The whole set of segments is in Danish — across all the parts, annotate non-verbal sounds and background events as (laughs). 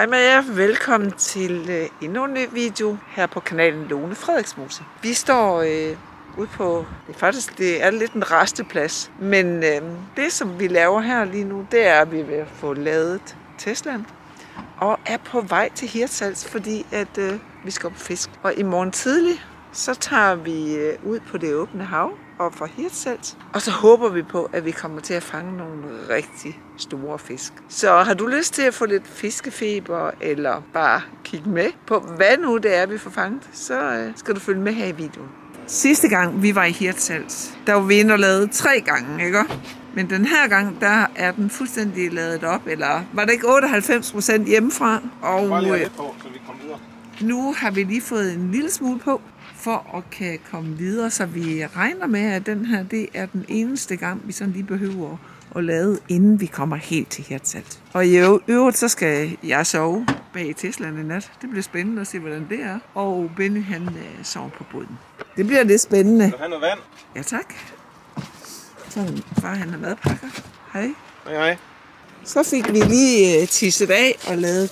Hej med jer, velkommen til øh, endnu en ny video her på kanalen Lone Frederiksmose. Vi står øh, ude på, det er faktisk det er lidt en resteplads, men øh, det som vi laver her lige nu, det er, at vi vil få lavet Teslaen og er på vej til Hirtshals, fordi at øh, vi skal op fisk. Og i morgen tidlig, så tager vi øh, ud på det åbne hav og får Hirtshals. Og så håber vi på, at vi kommer til at fange nogle rigtig store fisk. Så har du lyst til at få lidt fiskefeber, eller bare kigge med på, hvad nu det er, vi får fanget, så øh, skal du følge med her i videoen. Sidste gang vi var i Hirtshals, der var vi inde og lavet tre gange, ikke? Men den her gang, der er den fuldstændig lavet op, eller var det ikke 98 procent hjemmefra? Og Bare lige øh, på, så vi kommer videre. Nu har vi lige fået en lille smule på, for at kan komme videre, så vi regner med, at den her, det er den eneste gang, vi sådan lige behøver at lade, inden vi kommer helt til Hirtshals. Og i øv- øvrigt, så skal jeg sove bag i Teslaen i nat. Det bliver spændende at se, hvordan det er. Og Benny, han øh, sover på båden. Det bliver lidt spændende. Vil du have noget vand? Ja, tak. Så far, han har madpakker. Hej. Hej, hej. Så fik vi lige øh, tisset af og lavet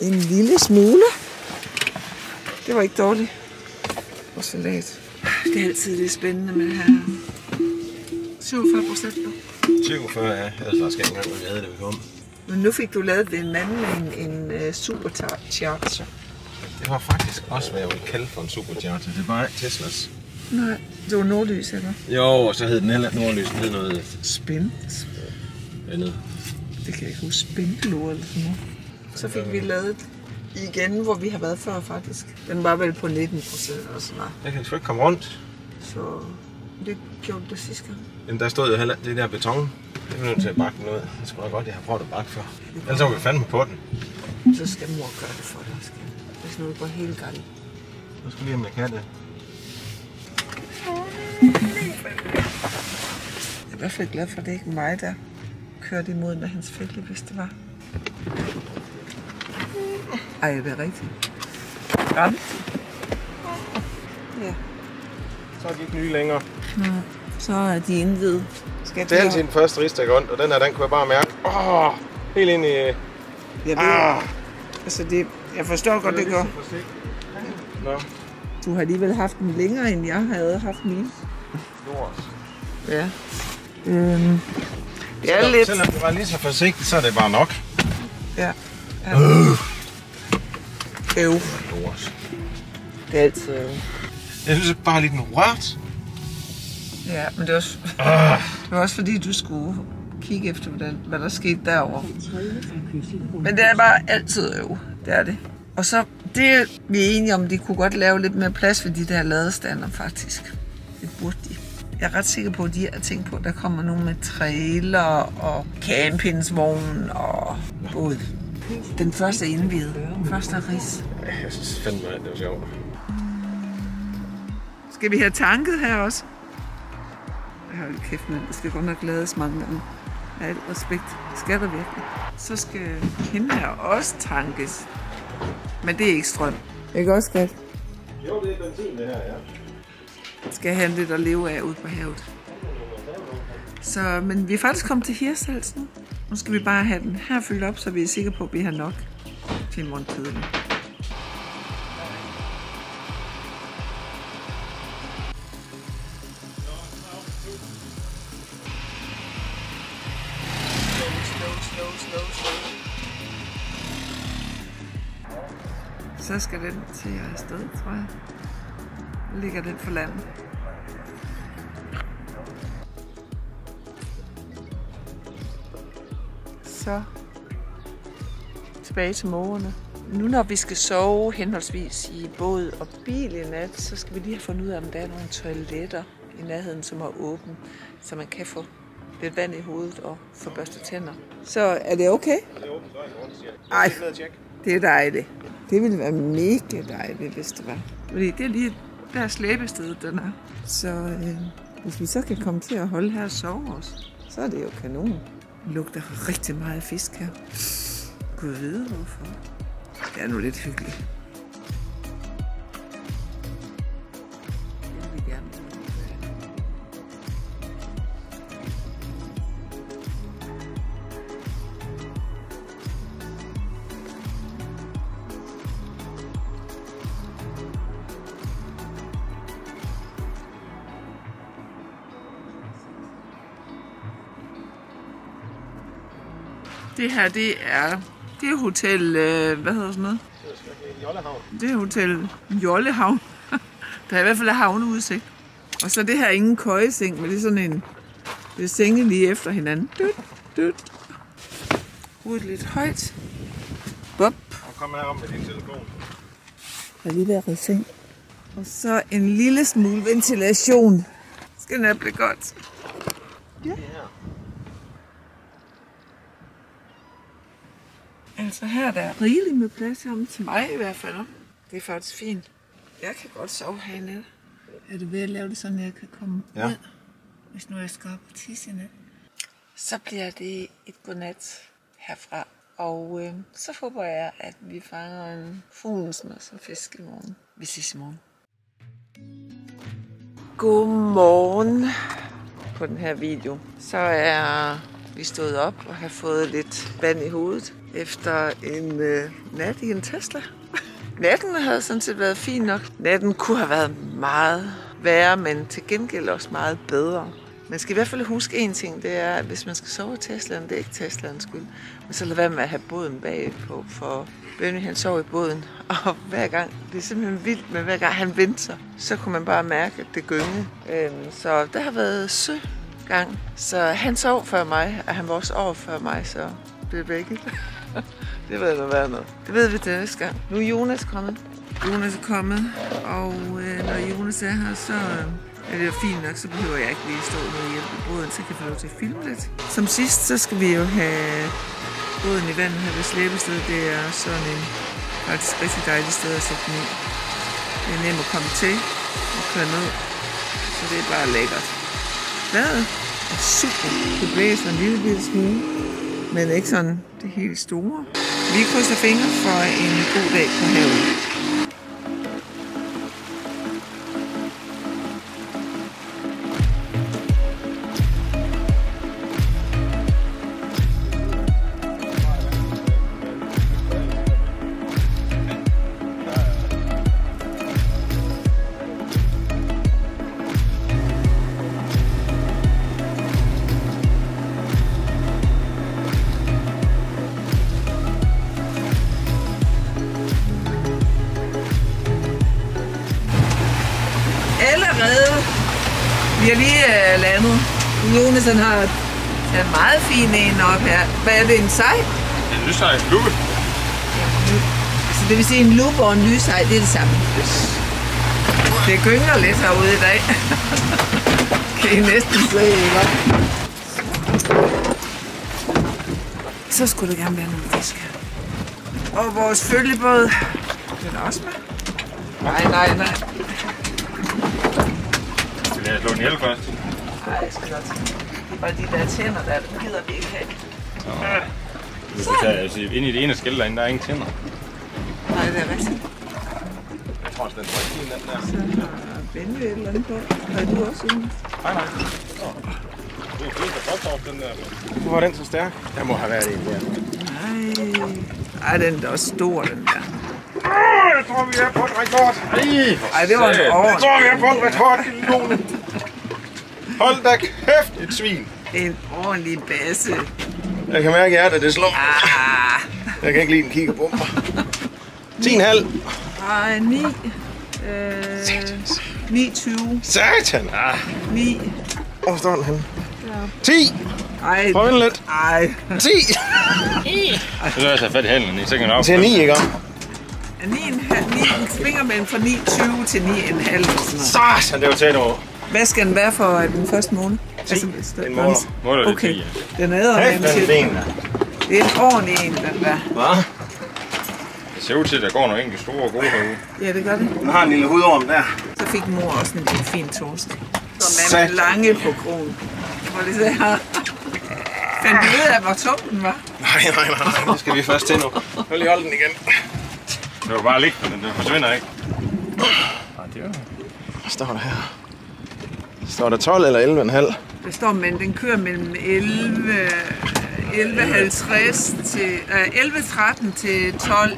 en lille smule. Det var ikke dårligt. Og salat. Det er altid lidt spændende med det her. 47 procent nu. 47, ja. Ellers var jeg ikke engang, havde, da vi kom. Men nu fik du lavet ved en anden en, en uh, supercharger. Det var faktisk også, hvad jeg ville kalde for en supercharger. Det bare ikke Teslas. Nej, det var nordlys, eller? Jo, og så hed den heller nordlys. Den hed noget Spænd. andet. Det kan jeg ikke huske. Spændlur eller sådan noget. Så fik vi lavet igen, hvor vi har været før faktisk. Den var vel på 19 procent eller sådan noget. Jeg kan sgu ikke komme rundt. Så det gjorde det sidste gang. Men der stod jo heller det der beton. Det er nødt til at bakke den ud. Det skulle da godt, jeg har prøvet at bakke før. Ellers var vi fandme på den. Så skal mor gøre det for dig, skal. Hvis nu det går helt galt. Nu skal lige om jeg kan det. Jeg er i hvert fald glad for, at det ikke er mig, der kørte imod med hans fælde, hvis det var. Ej, det er rigtigt. Ramt. Ja. Så er de ikke nye længere. Nå, så er de indvidet. Skal Det er altid den første ondt, og den her, den kunne jeg bare mærke. Åh, helt ind i... Jeg ved, Ah, altså det, jeg forstår godt, det går. Nå, Du har alligevel haft den længere, end jeg havde haft min. lort. Ja. Øhm, det er lidt... Selvom du var lige så forsigtig, så er det bare nok. Ja. ja. Øv. Lort. Det er altid øv. Jeg synes bare lige, den rørt. Ja, men det var, også, Ah, det var også fordi, du skulle kigge efter, hvordan, hvad der skete derovre. Men det er bare altid øv. Det er det. Og så, det er vi er enige om, de kunne godt lave lidt mere plads ved de der ladestander, faktisk. Det burde de. Jeg er ret sikker på, at de har tænkt på, at der kommer nogen med trailer og campingsvogn og båd. Den første indvidet. Den første ris. jeg synes fandme, at det var sjovt. Skal vi have tanket her også? Hold kæft, men det skal godt nok lades mange gange. Med al respekt. Skal der virkelig? Så skal hende her også tankes. Men det er ikke strøm. Ikke også, skat? Jo, det er benzin, det her, ja. Skal have lidt at leve af ude på havet. Så, men vi er faktisk kommet til Hirtshals nu. Nu skal vi bare have den her fyldt op, så vi er sikre på, at vi har nok til i morgen tidlig. Så skal den til afsted, tror jeg. Ligger den for landet. Så tilbage til mågerne. Nu når vi skal sove henholdsvis i båd og bil i nat, så skal vi lige have fundet ud af, om der er nogle toiletter i nærheden, som er åbne, så man kan få lidt vand i hovedet og få børstet tænder. Så er det okay? Ej, det er dejligt. Det ville være mega dejligt, hvis det var. Fordi det er lige der slæbestedet, den er. Så øh, hvis vi så kan komme til at holde her og sove os, så er det jo kanon. Lugter rigtig meget fisk her. Gud vide hvorfor. Det er nu lidt hyggeligt. Det her, det er, det er hotel, øh, hvad hedder sådan noget? Det er hotel Jollehavn. (laughs) Der er i hvert fald havneudsigt. Og så det her ingen køjeseng, men det er sådan en det er senge lige efter hinanden. Dut, dut. Hovedet lidt højt. Bop. Og kom her om med din telefon. Har lige været i seng. Og så en lille smule ventilation. Skal nok blive godt. Ja. Altså her der er rigeligt med plads her til mig i hvert fald. Det er faktisk fint. Jeg kan godt sove hernede. Er du ved at lave det sådan, at jeg kan komme Ja. ud, hvis nu jeg skal op og tisse nat? Så bliver det et godnat herfra. Og øh, så håber jeg, at vi fanger en fuglens og fisk i morgen. Vi ses i morgen. Godmorgen på den her video. Så er vi stod op og har fået lidt vand i hovedet efter en øh, nat i en Tesla. (laughs) Natten havde sådan set været fin nok. Natten kunne have været meget værre, men til gengæld også meget bedre. Man skal i hvert fald huske en ting, det er, at hvis man skal sove i Teslaen, det er ikke Teslaens skyld. Men så lad være med at have båden bagpå, for Benny han sov i båden. (laughs) Og hver gang, det er simpelthen vildt, men hver gang han vendte sig, så kunne man bare mærke, at det gyngede. Øhm, så der har været søgang. Så han sov før mig, og han var også over før mig, så det er begge. (laughs) det ved der være noget. Det ved vi til næste gang. Nu er Jonas kommet. Jonas er kommet, og øh, når Jonas er her, så øh, er det jo fint nok, så behøver jeg ikke lige stå med og hjælpe i båden, så kan jeg få lov til at filme lidt. Som sidst, så skal vi jo have båden i vandet her ved Slæbested. Det er sådan en faktisk rigtig dejligt sted at sætte den i. Det er nemt at komme til og køre ned, så det er bare lækkert. Vejret er super. Det blæser en lille bitte smule, men ikke sådan det helt store. Vi krydser fingre for en god dag på havet. Jonas han har en meget fin en op her. Hvad er det, en sej? En lysej lukke. Altså det vil sige en lup og en lysej, det er det samme. Det gynger lidt herude i dag. (laughs) kan I næsten se, ikke? Så skulle der gerne være nogle fisk her. Og vores følgebåd. Den er også med. Nej, nej, nej. Skal jeg slå den ihjel først? Nej, jeg skal godt. Det er bare de der tænder der, dem gider vi ikke have. Du kan tage, altså, ind i det ene skæld derinde, der er ingen tænder. Nej, det er rigtigt. Jeg tror også, den er fin, den der. Så har Benny et eller andet på. Har du også en? Nej, nej. Det er fint, at godt op, den der. Hvorfor var den så stærk? Der må have været en der. Nej. Ej, den er da også stor, den der. Jeg tror, vi er på en rekord. Ej, Ej, det var en Jeg ordentlig. tror, vi er på en rekord. Hold da kæft, et svin. En ordentlig basse. Jeg kan mærke hjertet, det slår. Ah, Jeg kan ikke lide den kigge på mig. 10,5. ej, 9. Øh, 29. Satan. Ah, 9. hvor står den henne? 10. Ej, Prøv vent lidt. ej. 10. Så skal jeg tage fat i halen i, så kan jeg Jeg op. siger 9, ikke om? 9,5. svinger mellem fra 9,20 til 9,5 eller sådan det var tæt over. Hvad skal den være for øh, den første måned? Altså, hvis det- En måned. Måler det Okay. til, Den er æder den er fin. Det er en ordentlig en, den der. Hva? Det ser ud til, at der går nogle enkelte store og gode derude. Ja, det gør det. Den har en lille hudorm der. Så fik mor også en lille fin toast. Som er med lange på krogen. Hvor det så her. Fandt du ud af, hvor tung den var? Nej, nej, nej, nej. Det skal vi først til nu. Nu vil jeg holde den igen. Det var bare ligge, men det forsvinder ikke. Nej, det er Hvad står der her? Står der 12 eller 11,5? Der står, men den kører mellem 11, 11.50 til, øh, 11.13 til 12.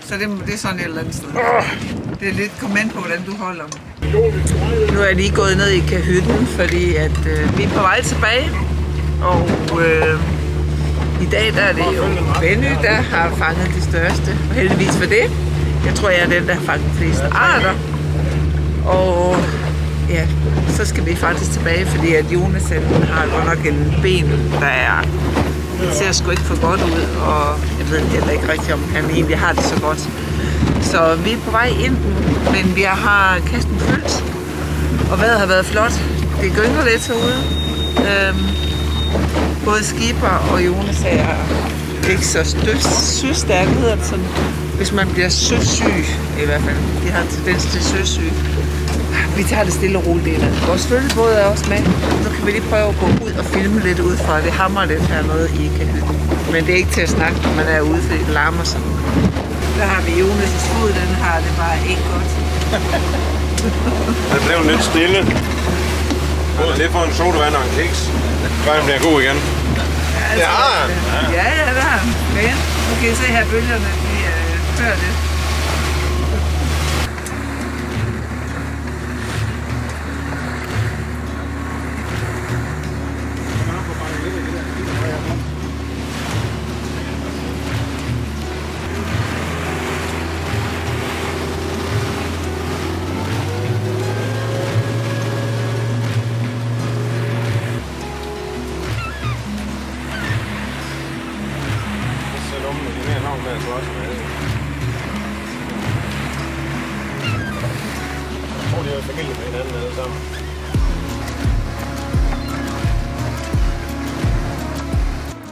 Så det, det er sådan et eller andet sted. Det er lidt kom an på, hvordan du holder dem. Nu er jeg lige gået ned i kahytten, fordi at, øh, vi er på vej tilbage. Og øh, i dag der er det jo Benny, der har fanget de største. Og heldigvis for det. Jeg tror, jeg er den, der har fanget flest arter. Og ja, så skal vi faktisk tilbage, fordi at Jonas har godt nok en ben, der er det ser sgu ikke for godt ud, og jeg ved heller ikke rigtigt, om han egentlig har det så godt. Så vi er på vej ind, men vi har kasten fyldt, og vejret har været flot. Det gynger lidt herude. Øhm, både Skipper og Jonas er ikke så søstærke, hedder det sådan. Hvis man bliver søsyg, i hvert fald. De har tendens til søsyg. Vi tager det stille og roligt ind. Vores følgebåd er også med. Nu kan vi lige prøve at gå ud og filme lidt ud fra. Det hammer lidt her noget, I kan Men det er ikke til at snakke, når man er ude, fordi det larmer sådan. Der har vi Jonas' fod, den har det bare ikke godt. Den blev lidt stille. Både lidt for en sodavand og en kiks. Før den bliver god igen. Ja, Det har han. Ja, ja, det har han. Men nu kan I se her bølgerne, de øh,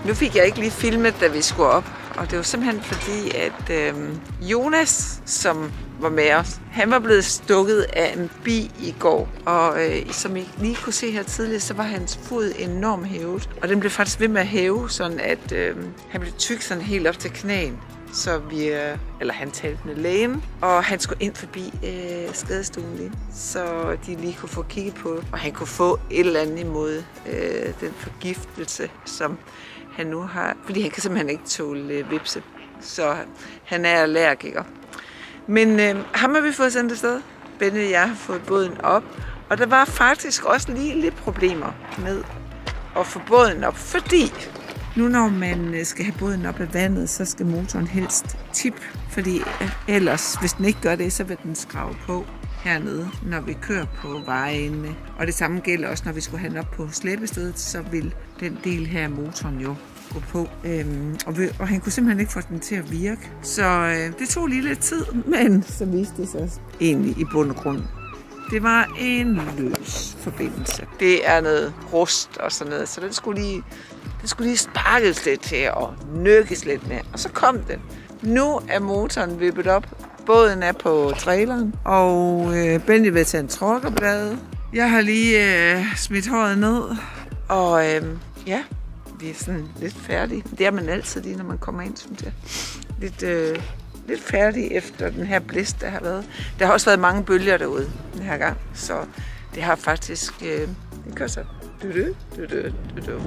Nu fik jeg ikke lige filmet, da vi skulle op. Og det var simpelthen fordi, at øh, Jonas, som var med os, han var blevet stukket af en bi i går. Og øh, som I lige kunne se her tidligere, så var hans fod enormt hævet. Og den blev faktisk ved med at hæve, sådan at øh, han blev tyk sådan helt op til knæen. Så vi, øh, eller han talte med lægen, og han skulle ind forbi øh, skadestuen lige, så de lige kunne få kigget på, og han kunne få et eller andet imod øh, den forgiftelse, som han nu har, fordi han kan simpelthen ikke tåle øh, vipse, så han er allergiker. Men øh, ham har vi fået sendt afsted. Benny og jeg har fået båden op, og der var faktisk også lige lidt problemer med at få båden op, fordi nu når man øh, skal have båden op af vandet, så skal motoren helst tip, fordi øh, ellers, hvis den ikke gør det, så vil den skrave på hernede, når vi kører på vejene. Og det samme gælder også, når vi skulle have den op på slæbestedet, så vil den del her af motoren jo gå på. Øhm, og, vi, og han kunne simpelthen ikke få den til at virke. Så øh, det tog lige lidt tid, (laughs) men så viste det sig egentlig i bund og grund. Det var en løs forbindelse. Det er noget rust og sådan noget, så den skulle lige, den skulle lige sparkes lidt til og nykkes lidt med. Og så kom den. Nu er motoren vippet op. Båden er på traileren, og øh, Benny vil tage en trokkerblad. Jeg har lige øh, smidt håret ned, og øh, ja, vi er sådan lidt færdige. Det er man altid lige, når man kommer ind, synes jeg. Lidt, øh, lidt færdig efter den her blæst, der har været. Der har også været mange bølger derude den her gang, så det har faktisk... Øh, det gør så... Du, du, du, du, du, du.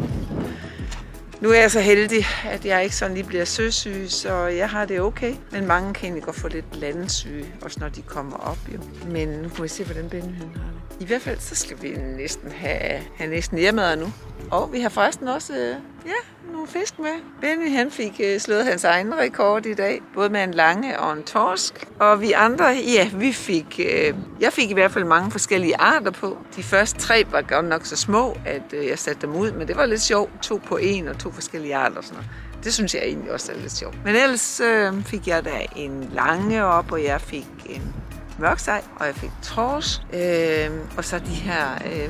Nu er jeg så heldig, at jeg ikke sådan lige bliver søsyg, så jeg har det okay. Men mange kan egentlig godt få lidt landesyge, også når de kommer op. Jo. Men nu kan vi se, hvordan Benny har det. I hvert fald, så skal vi næsten have, have næsten hjemmad nu. Og vi har forresten også øh, ja, nogle fisk med. Benny han fik øh, slået hans egen rekord i dag, både med en lange og en torsk. Og vi andre, ja, vi fik, øh, jeg fik i hvert fald mange forskellige arter på. De første tre var godt nok så små, at jeg satte dem ud, men det var lidt sjovt. To på en og to forskellige arter og sådan noget. Det synes jeg egentlig også er lidt sjovt. Men ellers øh, fik jeg da en lange op, og jeg fik en mørksej, og jeg fik torsk, øh, og så de her øh,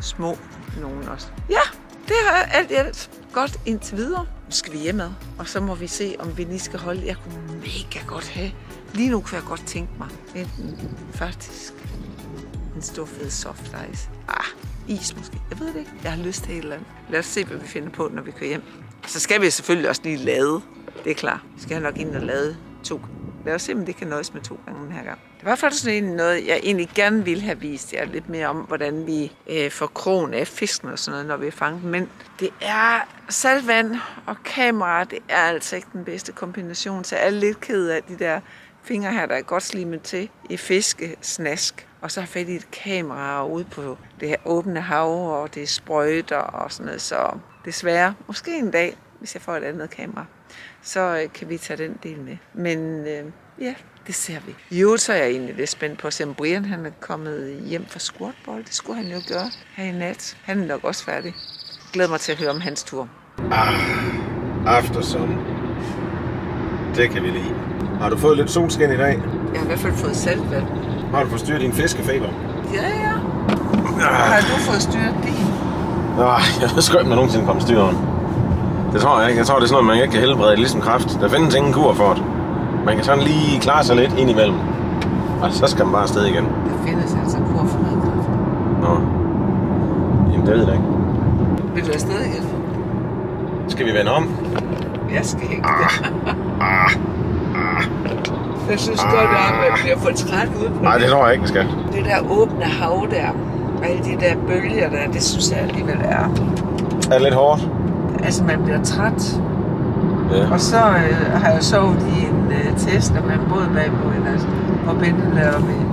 små nogen også. Ja, det har alt i alt godt indtil videre. Nu skal vi hjemad, og så må vi se, om vi lige skal holde. Jeg kunne mega godt have. Lige nu kunne jeg godt tænke mig enten faktisk en stor fed soft ice. Ah, is måske. Jeg ved det ikke. Jeg har lyst til et eller andet. Lad os se, hvad vi finder på, når vi kører hjem. Så skal vi selvfølgelig også lige lade. Det er klart. Vi skal nok ind og lade to. Lad os se, om det kan nøjes med to gange den her gang. Det var faktisk sådan noget, jeg egentlig gerne ville have vist jer lidt mere om, hvordan vi øh, får krogen af fisken og sådan noget, når vi er fanget. Men det er saltvand og kamera, det er altså ikke den bedste kombination, så jeg er lidt ked af de der fingre her, der er godt slimet til i fiskesnask. Og så har fat i et kamera ude på det her åbne hav, og det er sprøjter og sådan noget. Så desværre, måske en dag, hvis jeg får et andet kamera, så øh, kan vi tage den del med. Men øh, ja, det ser vi. Jo, så er jeg egentlig lidt spændt på at se, om Brian han er kommet hjem fra squatball. Det skulle han jo gøre her i nat. Han er nok også færdig. Glæder mig til at høre om hans tur. Aftersun. Det kan vi lide. Har du fået lidt solskin i dag? Jeg har i hvert fald fået saltvand. Har du forstyrret din fiskefeber? Ja, ja. Har du fået styrt din? Nå, jeg ved sgu ikke, om der nogensinde kommer styr. Det tror jeg ikke. Jeg tror, det er sådan noget, man ikke kan helbrede ligesom kræft. Der findes ingen kur for det. Man kan sådan lige klare sig lidt ind imellem. Og så skal man bare afsted igen. Der findes altså kur for noget kræft. Nå. Jamen, det ved jeg ikke. Vil du afsted igen? Skal vi vende om? Jeg skal ikke det. (laughs) Jeg synes godt, at man bliver for træt ude på Nej, det tror jeg ikke, vi skal. det der åbne hav der. Alle de der bølger der, det synes jeg alligevel er. Er det lidt hårdt? Altså, man bliver træt. Ja. Og så øh, har jeg sovet i en øh, Tesla med en båd bagpå, altså, og Bente deroppe i.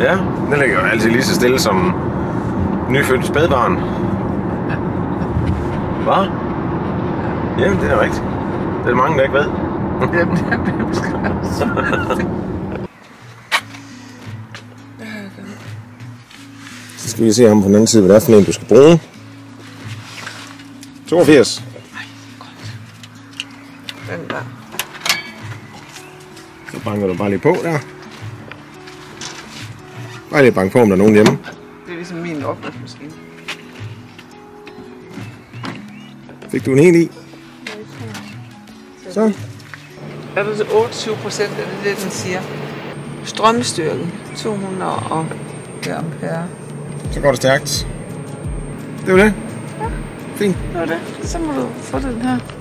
Ja, den ligger jo altid lige så stille som nyfødt spædbarn. Hvad? Jamen, det er rigtigt. Det er mange, der ikke ved. (laughs) Jamen, jeg bliver skræmt. Så skal vi se ham på den anden side, hvad det er for en, du skal bruge. 82. Den der. Så banker du bare lige på der. Bare lige banke på, om der er nogen hjemme. Det er ligesom min opvaskemaskine. Fik du en hel i? Så. Er det så 28 procent, er det det, den siger? Strømstyrke 200 og ampere. Så går det stærkt. Det var det. Fint. Det var det. Så må du få den her.